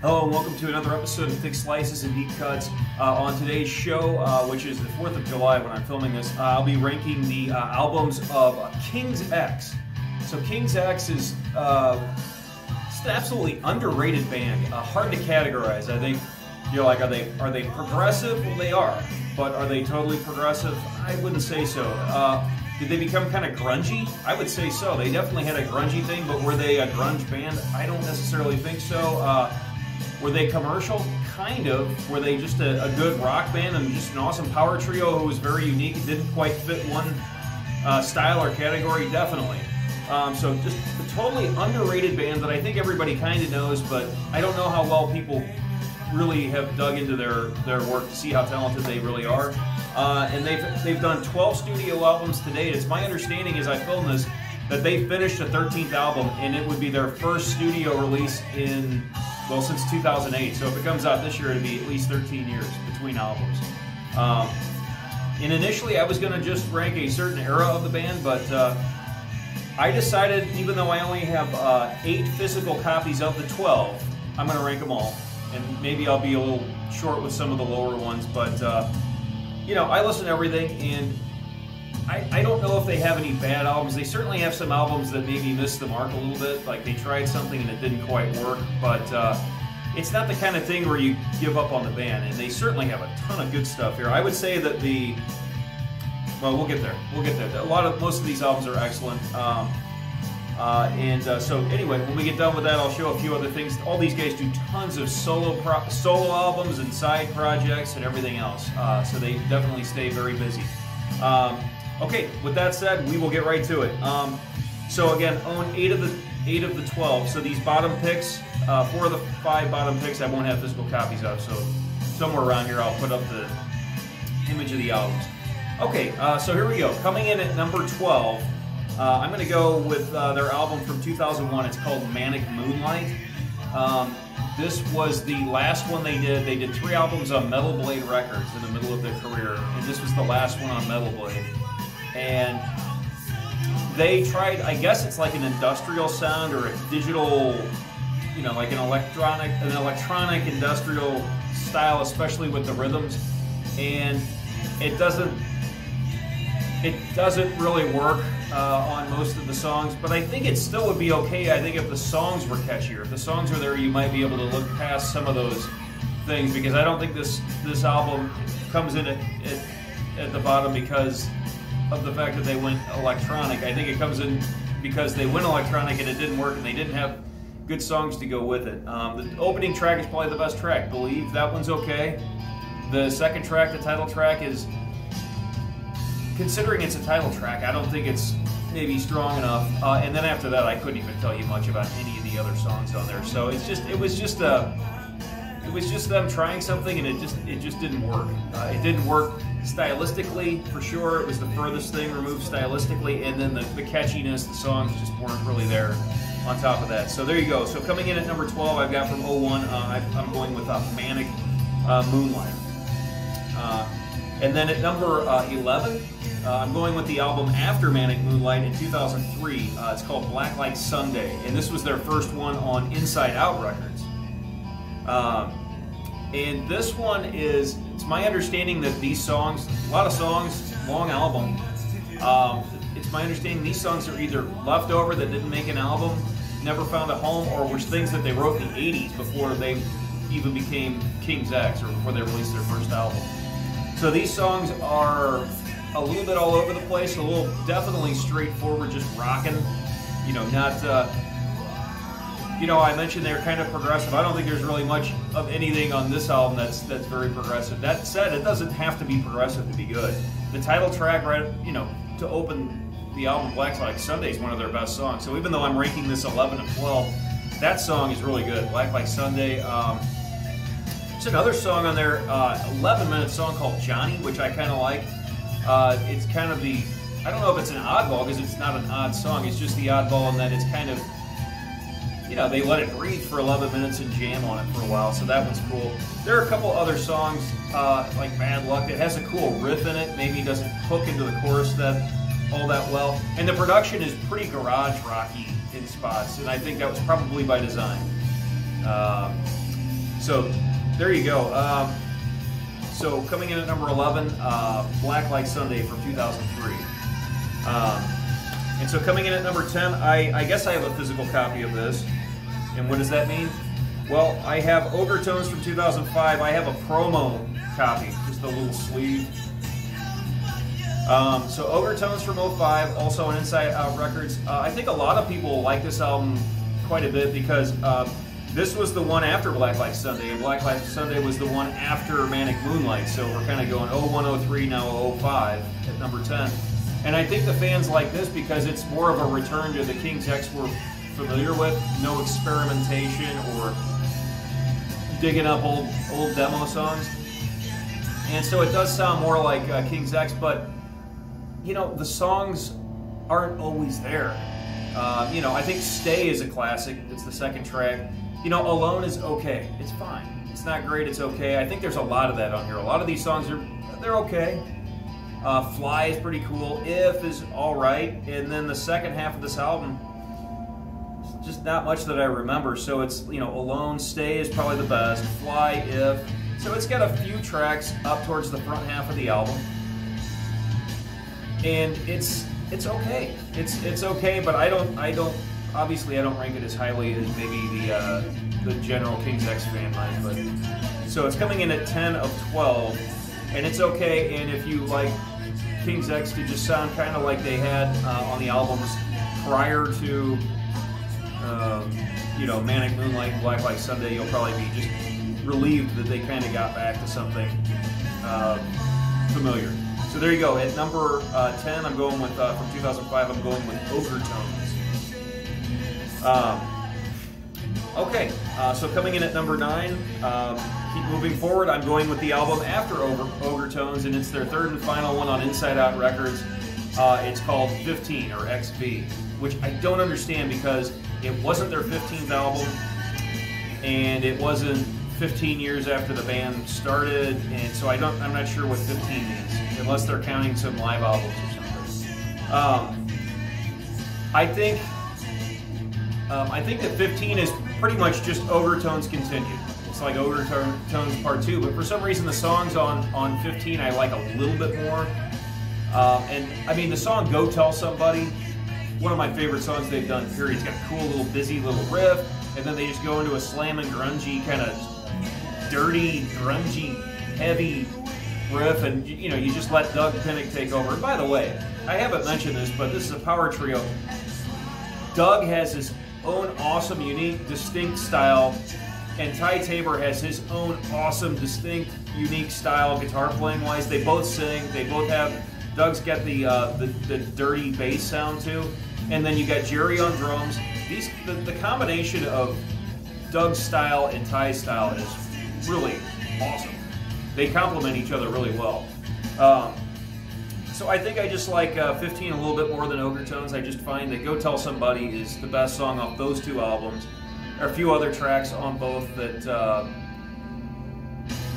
Hello and welcome to another episode of Thick Slices and Deep Cuts. Uh, on today's show, uh, which is the 4th of July when I'm filming this, uh, I'll be ranking the uh, albums of King's X. So King's X is uh, just an absolutely underrated band, uh, hard to categorize. I think you're like, are they are they progressive? Well, they are, but are they totally progressive? I wouldn't say so. Did they become kind of grungy? I would say so. They definitely had a grungy thing, but were they a grunge band? I don't necessarily think so. Uh, were they commercial? Kind of. Were they just a, a, good rock band and just an awesome power trio who was very unique didn't quite fit one uh, style or category? Definitely. Um, so just a totally underrated band that I think everybody kind of knows, but I don't know how well people really have dug into their, their work to see how talented they really are. Uh, and they've they've done 12 studio albums to date. It's my understanding as I film this that they finished a 13th album, and it would be their first studio release in well, since 2008. So if it comes out this year, it'll be at least 13 years between albums. Um, and initially, I was going to just rank a certain era of the band, but uh, I decided, even though I only have uh, eight physical copies of the 12, I'm going to rank them all. And maybe I'll be a little short with some of the lower ones, but uh, you know, I listen to everything, and I, I don't know if they have any bad albums. They certainly have some albums that maybe missed the mark a little bit. Like they tried something and it didn't quite work. But uh, it's not the kind of thing where you give up on the band. And they certainly have a ton of good stuff here. I would say that the well, we'll get there. We'll get there. A lot of most of these albums are excellent. Um, uh, and uh, so, anyway, when we get done with that, I'll show a few other things. All these guys do tons of solo solo albums and side projects and everything else. Uh, so they definitely stay very busy. Um, Okay, with that said, we will get right to it. Um, so again, own eight of the eight of the twelve. So these bottom picks, uh, four of the five bottom picks, I won't have physical copies of. So somewhere around here, I'll put up the image of the albums. Okay, uh, so here we go. Coming in at number twelve, uh, I'm going to go with uh, their album from 2001. It's called Manic Moonlight. Um, this was the last one they did. They did three albums on Metal Blade Records in the middle of their career, and this was the last one on Metal Blade and they tried. I guess it's like an industrial sound or a digital, you know, like an electronic, an electronic industrial style, especially with the rhythms, and it doesn't. It doesn't really work uh, on most of the songs, but I think it still would be okay. I think if the songs were catchier, if the songs were there, you might be able to look past some of those things because I don't think this this album comes in at, at, at the bottom because of the fact that they went electronic. I think it comes in because they went electronic and it didn't work and they didn't have good songs to go with it. Um, the opening track is probably the best track. Believe that one's okay. The second track, the title track, is considering it's a title track. I don't think it's maybe strong enough. Uh, and then after that, I couldn't even tell you much about any of the other songs on there. So it's just it was just a it was just them trying something and it just it just didn't work. Uh, it didn't work stylistically for sure. It was the furthest thing removed stylistically, and then the, the catchiness, the songs just weren't really there on top of that. So there you go. So coming in at number 12, I've got from 01, uh, I, am going with uh, Manic uh, Moonlight. Uh, and then at number uh, 11, uh, I'm going with the album after Manic Moonlight in 2003. Uh, it's called Black Like Sunday, and this was their first one on Inside Out Records. Um, and this one is, it's my understanding that these songs, a lot of songs, long album. Um, it's my understanding these songs are either left over that didn't make an album, never found a home, or were things that they wrote in the 80s before they even became King's X or before they released their first album. So these songs are a little bit all over the place, a little definitely straightforward, just rocking. You know, not. Uh, you know, I mentioned they're kind of progressive. I don't think there's really much of anything on this album that's that's very progressive. That said, it doesn't have to be progressive to be good. The title track, right, you know, to open the album Black Like Sunday is one of their best songs. So even though I'm ranking this 11 and 12, that song is really good. Black Like Sunday. Um, there's another song on there, uh, 11 minute song called Johnny, which I kind of like. Uh, it's kind of the, I don't know if it's an oddball because it's not an odd song. It's just the oddball in that it's kind of you know, they let it breathe for 11 minutes and jam on it for a while, so that one's cool. There are a couple other songs, uh, like Bad Luck, that has a cool riff in it, maybe doesn't hook into the chorus that all that well. And the production is pretty garage rocky in spots, and I think that was probably by design. Um, So there you go. Um, so coming in at number 11, uh, Black Like Sunday from 2003. Um, and so coming in at number 10, I, I guess I have a physical copy of this. And what does that mean? Well, I have Ogre Tones from 2005. I have a promo copy, just a little sleeve. Um, so Ogre Tones from 05, also on Inside Out Records. Uh, I think a lot of people like this album quite a bit because uh, this was the one after Black Like Sunday, and Black Like Sunday was the one after Manic Moonlight. So we're kind of going 0103 now 05 at number 10. And I think the fans like this because it's more of a return to the King's X familiar with. No experimentation or digging up old old demo songs. And so it does sound more like uh, King's X, but you know the songs aren't always there. Uh, you know, I think "Stay" is a classic. It's the second track. You know, "Alone" is okay. It's fine. It's not great. It's okay. I think there's a lot of that on here. A lot of these songs are they're okay. Uh, "Fly" is pretty cool. "If" is all right. And then the second half of this album just not much that I remember. So it's, you know, Alone, Stay is probably the best, Fly, If. So it's got a few tracks up towards the front half of the album. And it's it's okay. It's it's okay, but I don't I don't obviously I don't rank it as highly as maybe the uh, the general King's X fan might, but so it's coming in at 10 of 12 and it's okay and if you like King's X to just sound kind of like they had uh, on the albums prior to um, you know, Manic Moonlight and Black Like Sunday, you'll probably be just relieved that they kind of got back to something uh, familiar. So there you go. At number uh, 10, I'm going with, uh, from 2005, I'm going with Ogre Tones. Um, okay, uh, so coming in at number 9, um, keep moving forward, I'm going with the album after Ogre, Ogre Tones, and it's their third and final one on Inside Out Records. Uh, it's called 15 or XV, which I don't understand because it wasn't their 15th album, and it wasn't 15 years after the band started, and so I don't. I'm not sure what 15 means, unless they're counting some live albums or something. Um, I think. Um, I think that 15 is pretty much just overtones Tones continued. It's like Ogre Tones Part 2, but for some reason the songs on, on 15 I like a little bit more. Um, and I mean, the song Go Tell Somebody one of my favorite songs they've done, period. It's got a cool little busy little riff, and then they just go into a slamming grungy kind of dirty, grungy, heavy riff, and you know, you just let Doug Pinnick take over. And by the way, I haven't mentioned this, but this is a power trio. Doug has his own awesome, unique, distinct style, and Ty Tabor has his own awesome, distinct, unique style guitar playing wise. They both sing, they both have Doug's got the, uh, the, the dirty bass sound too and then you got Jerry on drums. These the, the combination of Doug's style and Ty's style is really awesome. They complement each other really well. Um, so I think I just like uh, 15 a little bit more than Ogre Tones. I just find that Go Tell Somebody is the best song off those two albums. There are a few other tracks on both that uh,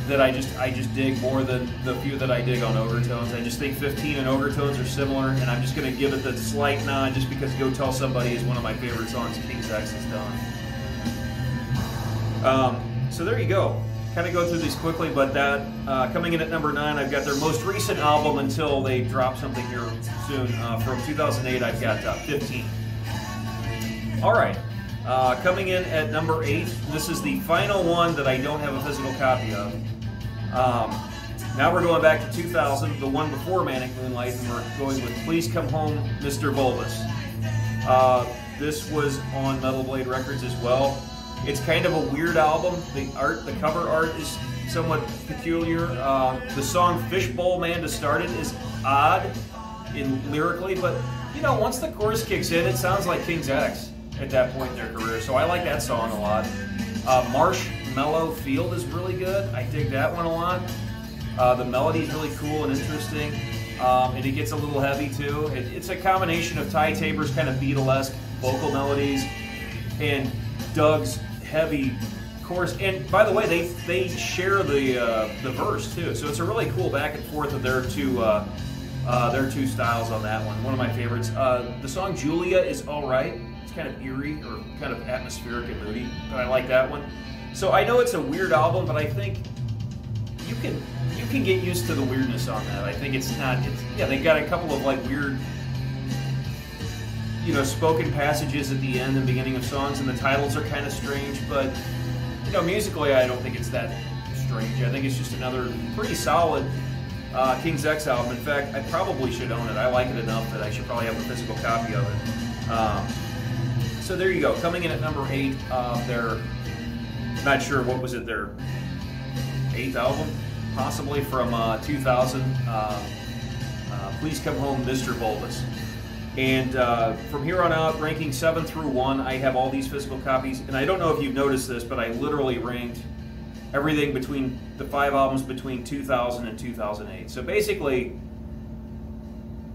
that I just I just dig more than the few that I dig on Ogre Tones. I just think 15 and Ogre Tones are similar, and I'm just going to give it the slight nod just because Go Tell Somebody is one of my favorite songs King's X has done. Um, so there you go. Kind of go through these quickly, but that uh, coming in at number nine, I've got their most recent album until they drop something here soon. Uh, from 2008, I've got uh, 15. All right. Uh, coming in at number eight, this is the final one that I don't have a physical copy of. Um, now we're going back to 2000, the one before Manic Moonlight, and we're going with Please Come Home, Mr. Bulbous. Uh, this was on Metal Blade Records as well. It's kind of a weird album. The art, the cover art is somewhat peculiar. Uh, the song Fishbowl Man to start it is odd in lyrically, but you know, once the chorus kicks in, it sounds like King's X at that point in their career. So I like that song a lot. Uh, Marsh Mellow Field is really good. I dig that one a lot. Uh, the melody is really cool and interesting. Um, and it gets a little heavy too. It, it's a combination of Ty Tabor's kind of Beatlesque vocal melodies and Doug's heavy chorus. And by the way, they they share the uh, the verse too, so it's a really cool back and forth of their two uh, uh, their two styles on that one. One of my favorites. Uh, the song Julia is all right. It's kind of eerie or kind of atmospheric and moody, but I like that one. So I know it's a weird album, but I think you can you can get used to the weirdness on that. I think it's not. It's, yeah, they got a couple of like weird, you know, spoken passages at the end and beginning of songs, and the titles are kind of strange. But you know, musically, I don't think it's that strange. I think it's just another pretty solid uh, King's X album. In fact, I probably should own it. I like it enough that I should probably have a physical copy of it. Um, so there you go. Coming in at number eight, uh, their not sure what was it their eighth album, possibly from uh, 2000. Uh, uh, Please come home, Mr. Bulbous. And uh, from here on out, ranking seven through one, I have all these physical copies. And I don't know if you've noticed this, but I literally ranked everything between the five albums between 2000 and 2008. So basically,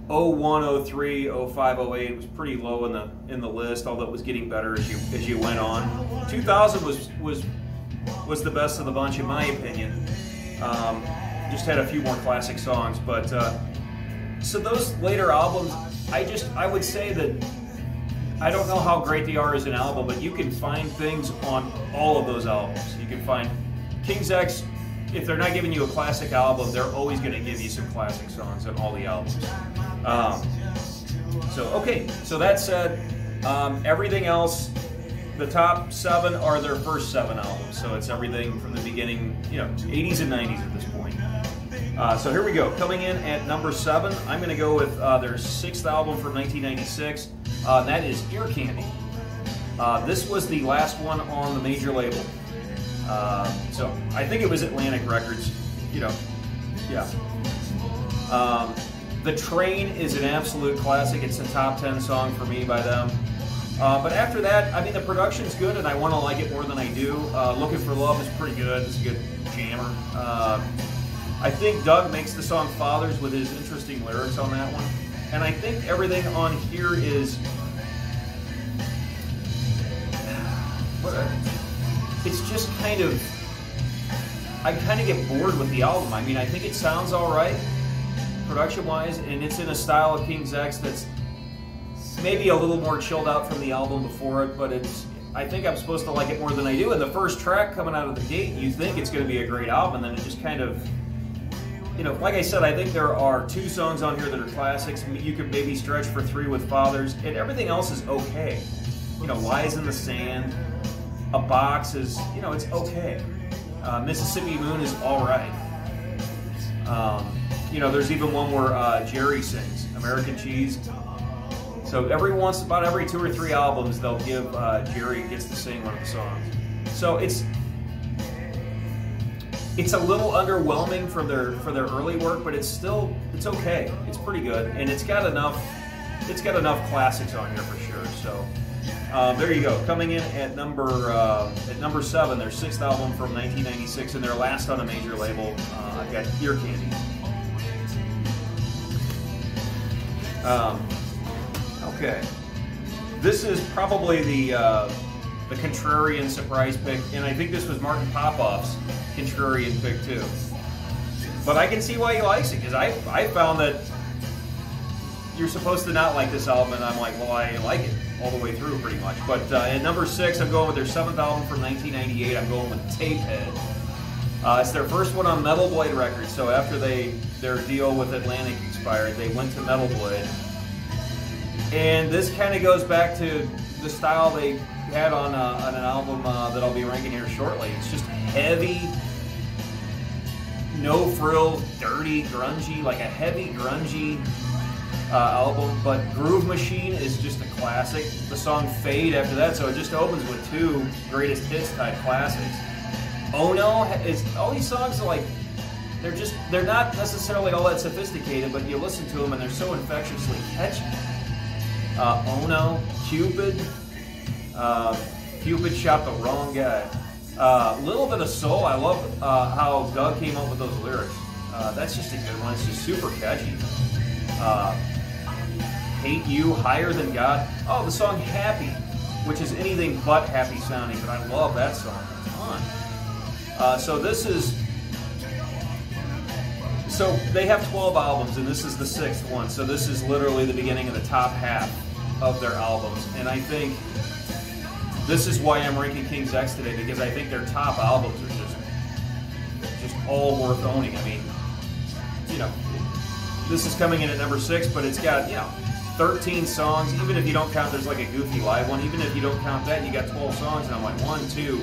01, 03, 05, 08 was pretty low in the in the list, although it was getting better as you as you went on. 2000 was was was the best of the bunch in my opinion. Um, just had a few more classic songs, but uh, so those later albums, I just I would say that I don't know how great they are as an album, but you can find things on all of those albums. You can find King's X, if they're not giving you a classic album, they're always going to give you some classic songs on all the albums. Um, so, okay, so that said, um, everything else, the top seven are their first seven albums. So it's everything from the beginning, you know, 80s and 90s at this point. Uh, so here we go. Coming in at number seven, I'm going to go with uh, their sixth album from 1996. Uh, that is Ear Candy. Uh, this was the last one on the major label. Uh, so I think it was Atlantic Records. You know, yeah. Um, the Train is an absolute classic. It's a top 10 song for me by them. Uh, but after that, I mean, the production's good, and I want to like it more than I do. Uh, Looking for Love is pretty good. It's a good jammer. Uh, I think Doug makes the song Fathers with his interesting lyrics on that one. And I think everything on here is. What it's just kind of I kind of get bored with the album. I mean, I think it sounds all right, production-wise, and it's in a style of King's X that's maybe a little more chilled out from the album before it, but it's. I think I'm supposed to like it more than I do. And the first track coming out of the gate, you think it's going to be a great album, and then it just kind of, you know, like I said, I think there are two songs on here that are classics. You could maybe stretch for three with Fathers, and everything else is okay. You know, Lies in the Sand, a box is, you know, it's okay. Uh, Mississippi Moon is all right. Um, you know, there's even one where uh, Jerry sings American Cheese. So every once, about every two or three albums, they'll give uh, Jerry gets to sing one of the songs. So it's it's a little underwhelming for their for their early work, but it's still it's okay. It's pretty good, and it's got enough it's got enough classics on here for sure. So. Um, there you go. Coming in at number uh, at number seven, their sixth album from 1996, and their last on a major label. Uh, I've got Ear Candy. Um, okay, this is probably the uh, the contrarian surprise pick, and I think this was Martin Popoff's contrarian pick too. But I can see why he likes it because I I found that you're supposed to not like this album, and I'm like, well, I like it all the way through pretty much. But uh, at number six, I'm going with their seventh album from 1998. I'm going with Tapehead. Uh, it's their first one on Metal Blade Records. So after they their deal with Atlantic expired, they went to Metal Blade. And this kind of goes back to the style they had on, uh, on an album uh, that I'll be ranking here shortly. It's just heavy, no frills, dirty, grungy, like a heavy, grungy uh, album, but Groove Machine is just a classic. The song Fade after that, so it just opens with two greatest hits type classics. Oh No is all these songs are like they're just they're not necessarily all that sophisticated, but you listen to them and they're so infectiously catchy. Uh, oh No, Cupid, uh, Cupid shot the wrong guy. A uh, little bit of soul. I love uh, how Doug came up with those lyrics. Uh, that's just a good one. It's just super catchy. Hate You, Higher Than God. Oh, the song Happy, which is anything but happy sounding, but I love that song a ton. Uh, so this is. So they have 12 albums, and this is the sixth one. So this is literally the beginning of the top half of their albums. And I think this is why I'm ranking King's X today because I think their top albums are just just all worth owning. I mean, you know, this is coming in at number six, but it's got you know 13 songs. Even if you don't count, there's like a goofy live one. Even if you don't count that, you got 12 songs, and I'm like one, two.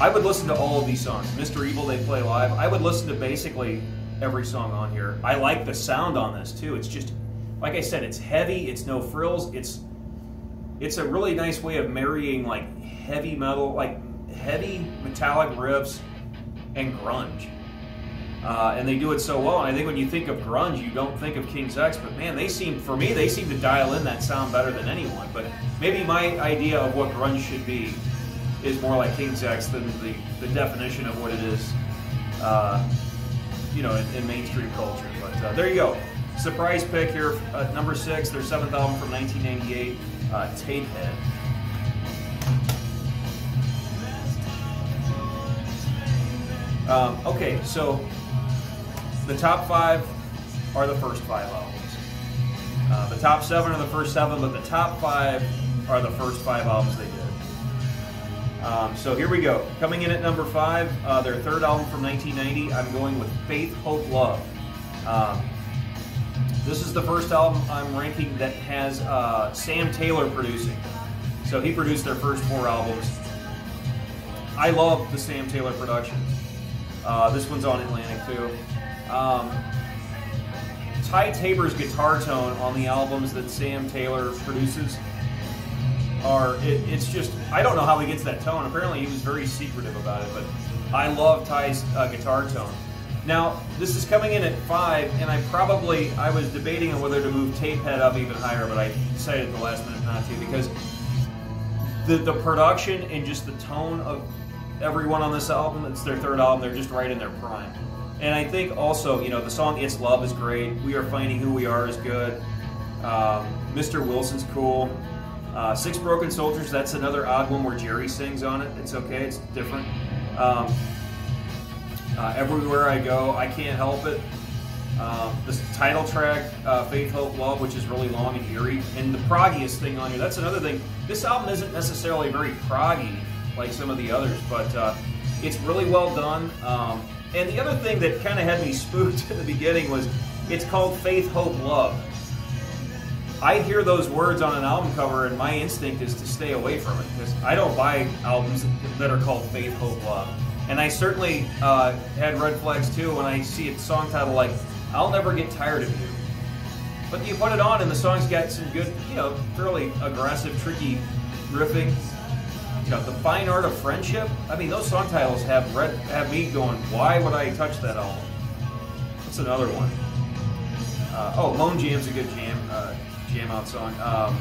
I would listen to all of these songs. Mr. Evil, they play live. I would listen to basically every song on here. I like the sound on this too. It's just, like I said, it's heavy. It's no frills. It's it's a really nice way of marrying like heavy metal, like heavy metallic riffs and grunge. Uh, and they do it so well. And I think when you think of grunge, you don't think of King's X, but man, they seem, for me, they seem to dial in that sound better than anyone. But maybe my idea of what grunge should be is more like King's X than the, the definition of what it is, uh, you know, in, in, mainstream culture. But uh, there you go. Surprise pick here, uh, number six, their seventh album from 1998, uh, Tapehead. Um, okay, so the top five are the first five albums. Uh, the top seven are the first seven, but the top five are the first five albums they did. Um, so here we go. Coming in at number five, uh, their third album from 1990, I'm going with Faith, Hope, Love. Um, this is the first album I'm ranking that has uh, Sam Taylor producing. So he produced their first four albums. I love the Sam Taylor productions. Uh, this one's on Atlantic too. Um, Ty Tabor's guitar tone on the albums that Sam Taylor produces are it, it's just I don't know how he gets that tone. Apparently he was very secretive about it, but I love Ty's uh, guitar tone. Now this is coming in at five, and I probably I was debating on whether to move tape head up even higher, but I decided at the last minute not to because the the production and just the tone of everyone on this album. It's their third album. They're just right in their prime. And I think also, you know, the song "It's Love" is great. "We Are Finding Who We Are" is good. Um, Mr. Wilson's cool. Uh, Six Broken Soldiers, that's another odd one where Jerry sings on it. It's okay, it's different. Um, uh, Everywhere I Go, I Can't Help It. Um, this title track, uh, Faith, Hope, Love, which is really long and eerie. And the proggiest thing on here, that's another thing. This album isn't necessarily very proggy like some of the others, but uh, it's really well done. Um, and the other thing that kind of had me spooked in the beginning was it's called Faith, Hope, Love. I hear those words on an album cover, and my instinct is to stay away from it because I don't buy albums that are called Faith, Hope, Love. And I certainly uh, had red flags too when I see a song title like "I'll Never Get Tired of You." But you put it on, and the song's got some good, you know, fairly aggressive, tricky riffing you know, the fine art of friendship. I mean, those song titles have read, have me going, why would I touch that album? What's another one? Uh, oh, Moan Jam's a good jam, uh, jam out song. Um,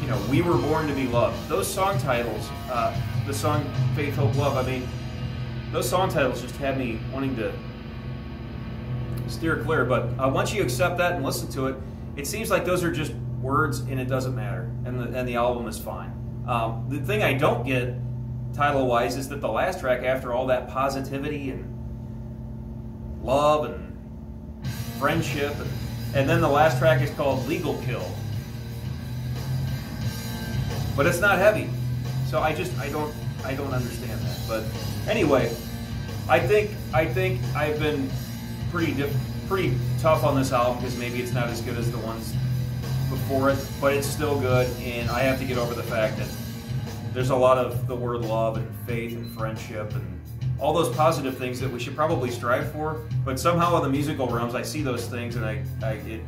you know, We Were Born to Be Loved. Those song titles, uh, the song Faith, Hope, Love, I mean, those song titles just had me wanting to steer clear. But uh, once you accept that and listen to it, it seems like those are just words and it doesn't matter. And the, and the album is fine. Um, the thing I don't get title wise is that the last track, after all that positivity and love and friendship, and, and then the last track is called Legal Kill. But it's not heavy. So I just I don't I don't understand that. But anyway, I think I think I've been pretty diff, pretty tough on this album because maybe it's not as good as the ones before it, but it's still good, and I have to get over the fact that there's a lot of the word love and faith and friendship and all those positive things that we should probably strive for. But somehow in the musical realms, I see those things, and I, I it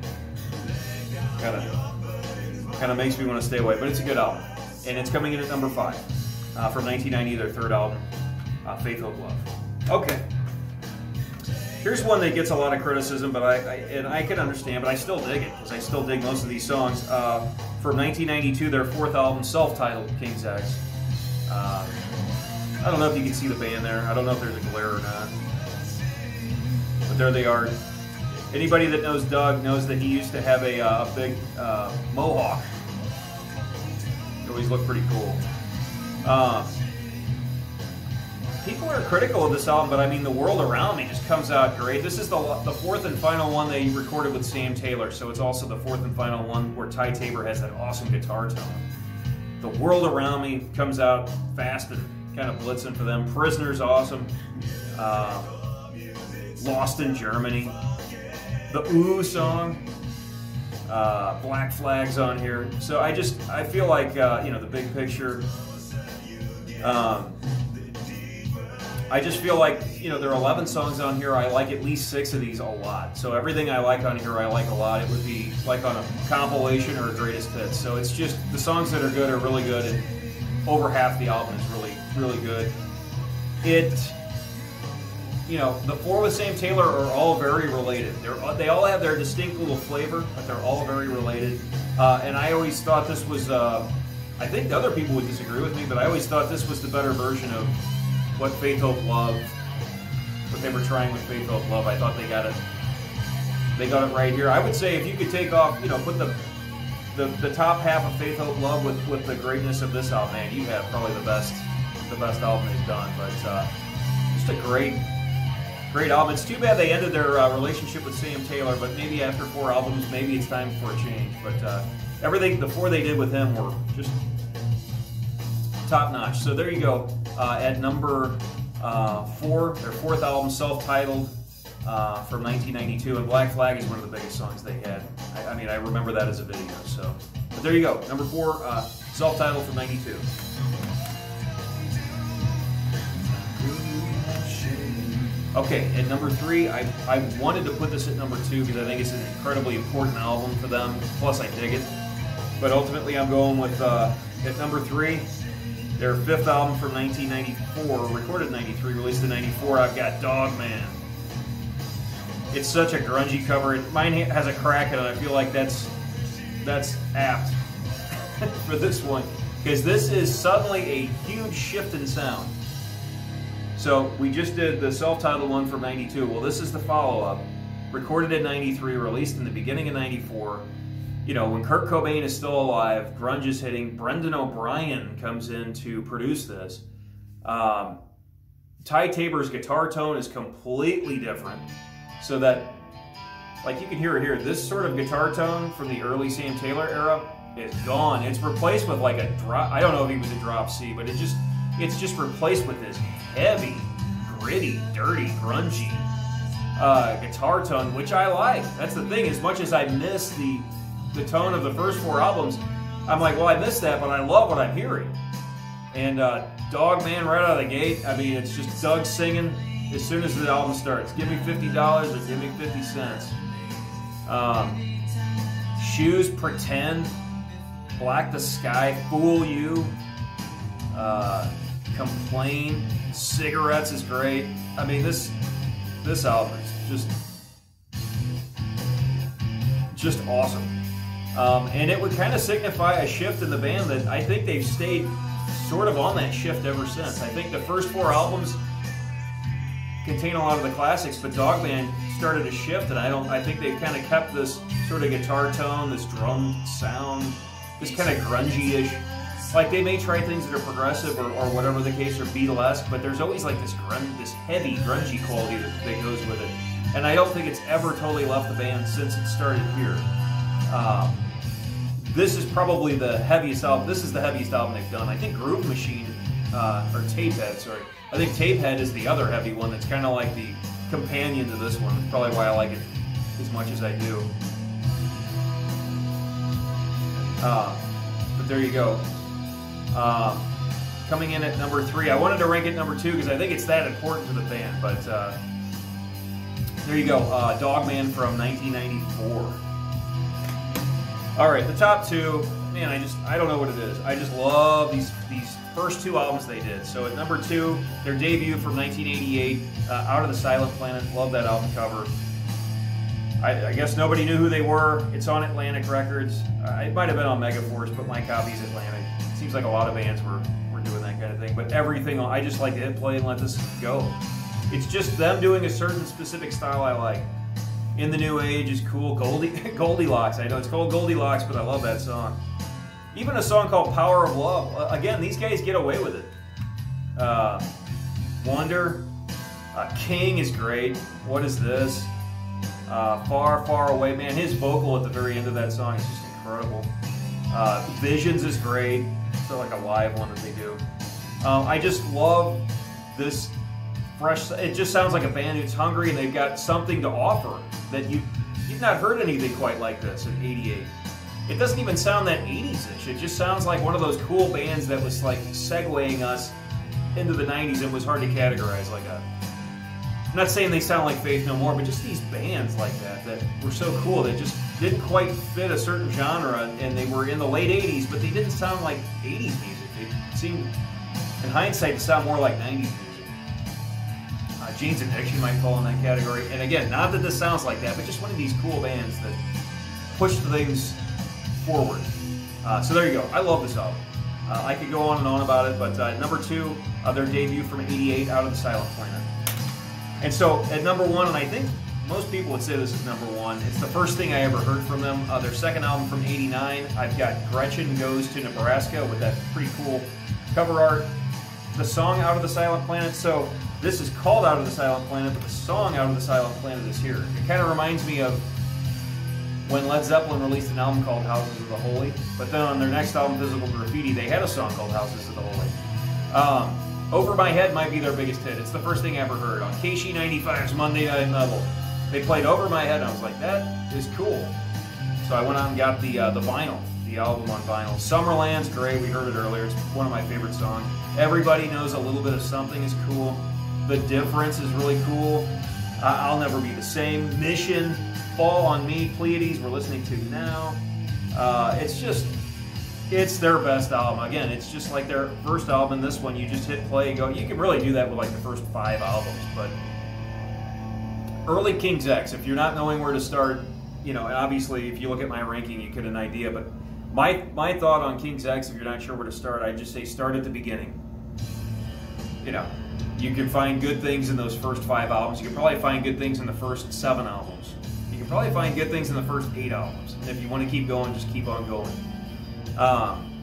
kind of kind of makes me want to stay away. But it's a good album, and it's coming in at number five uh, from 1990, their third album, uh, Faith, Hope, Love. Okay. Here's one that gets a lot of criticism, but I, I and I can understand, but I still dig it because I still dig most of these songs. Uh, from 1992, their fourth album, self-titled King's X. Uh, I don't know if you can see the band there. I don't know if there's a glare or not, but there they are. Anybody that knows Doug knows that he used to have a, uh, a big uh, mohawk. It always looked pretty cool. People are critical of this album, but I mean, the world around me just comes out great. This is the, the fourth and final one they recorded with Sam Taylor, so it's also the fourth and final one where Ty Tabor has that awesome guitar tone. The World Around Me comes out fast and kind of blitzing for them. Prisoner's awesome. Uh, Lost in Germany. The Ooh song. Uh, Black Flags on here. So I just, I feel like, uh, you know, the big picture. Um, I just feel like, you know, there are 11 songs on here. I like at least six of these a lot. So everything I like on here, I like a lot. It would be like on a compilation or a greatest hits. So it's just the songs that are good are really good, and over half the album is really, really good. It, you know, the four with Sam Taylor are all very related. They're they all have their distinct little flavor, but they're all very related. Uh, and I always thought this was. Uh, I think other people would disagree with me, but I always thought this was the better version of what Faith, Hope, Love, what they were trying with Faith, Hope, Love. I thought they got it. They got it right here. I would say if you could take off, you know, put the the, the top half of Faith, Hope, Love with, with the greatness of this album, man, you have probably the best the best album they've done. But uh, just a great great album. It's too bad they ended their uh, relationship with Sam Taylor, but maybe after four albums, maybe it's time for a change. But uh, everything the four they did with him were just top notch. So there you go. Uh, at number uh, four, their fourth album, self-titled, uh, from 1992, and Black Flag is one of the biggest songs they had. I, I, mean, I remember that as a video. So, but there you go. Number four, uh, self-titled from '92. Okay, at number three, I, I wanted to put this at number two because I think it's an incredibly important album for them. Plus, I dig it. But ultimately, I'm going with uh, at number three, their fifth album from 1994, recorded in 93, released in 94. I've got Dogman. It's such a grungy cover. Mine has a crack in it. I feel like that's that's apt for this one because this is suddenly a huge shift in sound. So we just did the self-titled one from 92. Well, this is the follow-up, recorded in 93, released in the beginning of 94. You know, when Kurt Cobain is still alive, grunge is hitting. Brendan O'Brien comes in to produce this. Um, Ty Tabor's guitar tone is completely different, so that, like you can hear it here, this sort of guitar tone from the early Sam Taylor era is gone. It's replaced with like a drop. I don't know if he was a drop C, but it just it's just replaced with this heavy, gritty, dirty, grungy uh, guitar tone, which I like. That's the thing. As much as I miss the the tone of the first four albums, I'm like, well, I miss that, but I love what I'm hearing. And uh, Dogman right out of the gate. I mean, it's just Doug singing as soon as the album starts. Give me fifty dollars or give me fifty cents. Um, shoes pretend, black the sky, fool you. Uh, complain. Cigarettes is great. I mean, this this album is just just awesome. Um, and it would kind of signify a shift in the band that I think they've stayed sort of on that shift ever since. I think the first four albums contain a lot of the classics, but Dogman started a shift, and I don't. I think they've kind of kept this sort of guitar tone, this drum sound, this kind of grungy-ish like they may try things that are progressive or, or whatever the case or Beatlesque, but there's always like this grunge, this heavy grungy quality that, that, goes with it. And I don't think it's ever totally left the band since it started here. Um, this is probably the heaviest album. This is the heaviest album they've done. I think Groove Machine uh, or Tapehead, sorry. I think Tapehead is the other heavy one that's kind of like the companion to this one. Probably why I like it as much as I do. Uh, but there you go. Um, coming in at number three. I wanted to rank it number two because I think it's that important to the band. But uh, there you go, uh, Dogman from 1994. All right, the top two. Man, I just I don't know what it is. I just love these these first two albums they did. So at number two, their debut from 1988, uh, Out of the Silent Planet. Love that album cover. I, I, guess nobody knew who they were. It's on Atlantic Records. Uh, it might have been on Megaforce, but my copy's Atlantic seems like a lot of bands were, were doing that kind of thing. But everything, I just like to hit play and let this go. It's just them doing a certain specific style I like. In the New Age is cool. Goldie, Goldilocks, I know it's called Goldilocks, but I love that song. Even a song called Power of Love. Again, these guys get away with it. Uh, Wonder, uh, King is great. What is this? Uh, far, far away. Man, his vocal at the very end of that song is just incredible. Uh, Visions is great. So like a live one that they do. Um, I just love this fresh. It just sounds like a band who's hungry and they've got something to offer that you you've not heard anything quite like this in '88. It doesn't even sound that 80s-ish. It just sounds like one of those cool bands that was like segueing us into the 90s and was hard to categorize like a. I'm not saying they sound like Faith No More, but just these bands like that that were so cool that just didn't quite fit a certain genre and they were in the late 80s, but they didn't sound like 80s music. They seemed, in hindsight, to sound more like 90s music. Jane's Addiction might fall in that category. And again, not that this sounds like that, but just one of these cool bands that pushed things forward. Uh, so there you go. I love this album. Uh, I could go on and on about it, but uh, number two, their debut from '88, Out of the Silent Planet. And so at number one, and I think most people would say this is number one. It's the first thing I ever heard from them. Uh, their second album from '89, I've got Gretchen Goes to Nebraska with that pretty cool cover art. The song Out of the Silent Planet. So this is called Out of the Silent Planet, but the song Out of the Silent Planet is here. It kind of reminds me of when Led Zeppelin released an album called Houses of the Holy, but then on their next album, Physical Graffiti, they had a song called Houses of the Holy. Um, Over My Head might be their biggest hit. It's the first thing I ever heard on KSHE95's Monday Night Level. They played Over My Head, and I was like, that is cool. So I went out and got the uh, the vinyl, the album on vinyl. Summerland's great. We heard it earlier. It's one of my favorite songs. Everybody knows a little bit of something is cool. The difference is really cool. I'll never be the same. Mission Fall on Me, Pleiades, we're listening to now. Uh, it's just, it's their best album. Again, it's just like their first album. This one, you just hit play and go. You can really do that with like the first five albums, but early King's X, if you're not knowing where to start, you know, and obviously if you look at my ranking, you get an idea, but my, my thought on King's X, if you're not sure where to start, I just say start at the beginning. You know, you can find good things in those first five albums. You can probably find good things in the first seven albums You can probably find good things in the first eight albums. And if you want to keep going, just keep on going. Um,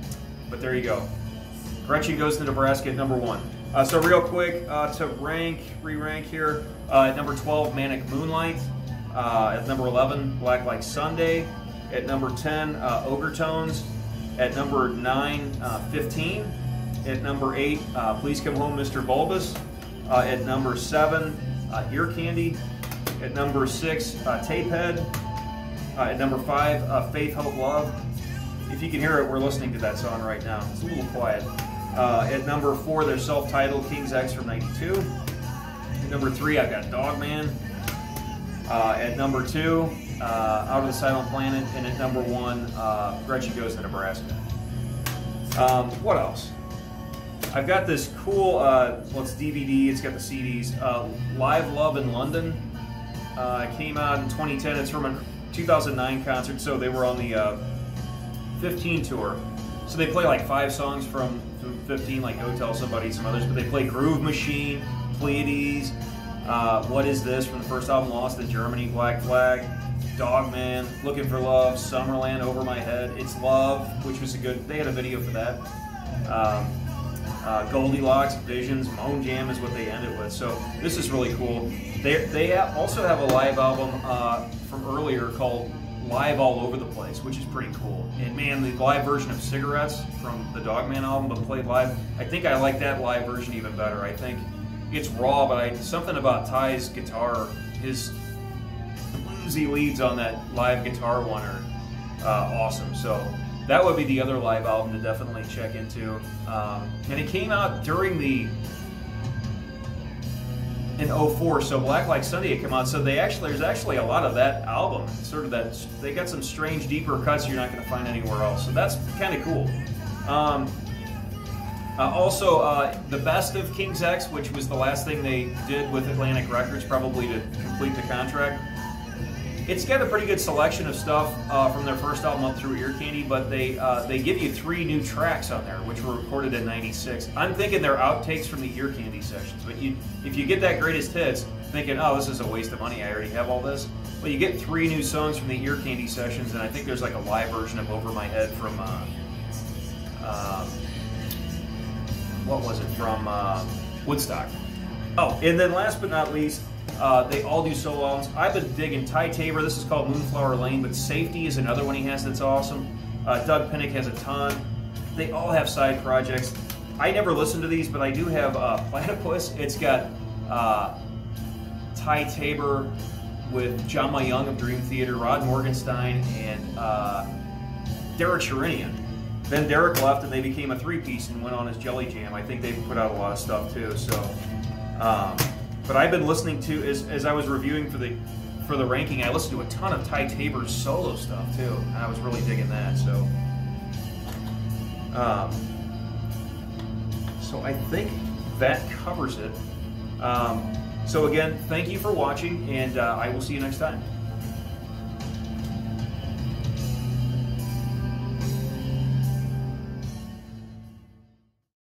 but there you go. Gretchen goes to Nebraska at number one. Uh, so real quick uh, to rank, re-rank here. Uh, at number 12, Manic Moonlight. Uh, at number 11, Black Like Sunday. At number 10, uh, Ogre Tones. At number 9, uh, 15. At number 8, Please Come Home, Mr. Bulbous. at number 7, Ear Candy. At number six, uh, Tapehead. Uh, at number five, uh, Faith, Hope, Love. If you can hear it, we're listening to that song right now. It's a little quiet. Uh, at number four, their self-titled King's X from 92. At number three, I've got Dogman. Uh, at number two, uh, Out of the Silent Planet. And at number one, uh, Gretchen Goes to Nebraska. Um, what else? I've got this cool, uh, well, it's DVD, it's got the CDs, uh, Live Love in London. Uh, it came out in 2010. It's from a 2009 concert, so they were on the uh, 15 tour. So they play like five songs from, from 15, like Go Tell Somebody, some others, but they play Groove Machine, Pleiades, uh, What Is This from the first album, Lost in Germany, Black Flag, Dogman, Looking for Love, Summerland, Over My Head, It's Love, which was a good, they had a video for that. Um, uh, Goldilocks, Visions, Moan Jam is what they ended with. So this is really cool. They, they also have a live album uh, from earlier called Live All Over the Place, which is pretty cool. And man, the live version of Cigarettes from the Dogman album, but played live, I think I like that live version even better. I think it's raw, but I, something about Ty's guitar, his bluesy leads on that live guitar one are uh, awesome. So that would be the other live album to definitely check into. Um, and it came out during the in 04, so Black Like Sunday had come out. So they actually there's actually a lot of that album, sort of that they got some strange deeper cuts you're not going to find anywhere else. So that's kind of cool. Um, uh, also, uh, the best of King's X, which was the last thing they did with Atlantic Records, probably to complete the contract. It's got a pretty good selection of stuff uh, from their first album up through Ear Candy, but they uh, they give you three new tracks on there, which were recorded in '96. I'm thinking they're outtakes from the Ear Candy sessions, but you, if you get that greatest hits, thinking, oh, this is a waste of money, I already have all this. Well, you get three new songs from the Ear Candy sessions, and I think there's like a live version of Over My Head from, uh, um, what was it, from uh, Woodstock. Oh, and then last but not least, uh, they all do solo albums. I've been digging Ty Tabor. This is called Moonflower Lane, but Safety is another one he has that's awesome. Uh, Doug Pinnick has a ton. they all have side projects. I never listen to these, but I do have uh, Platypus. It's got uh, Ty Tabor with John Myung of Dream Theater, Rod Morgenstein, and uh, Derek Sherinian. Then Derek left and they became a three-piece and went on as Jelly Jam. I think they've put out a lot of stuff too. So, um, but I've been listening to as, as I was reviewing for the for the ranking. I listened to a ton of Ty Tabor's solo stuff too. And I was really digging that. So, um, so I think that covers it. Um, so again, thank you for watching, and uh, I will see you next time.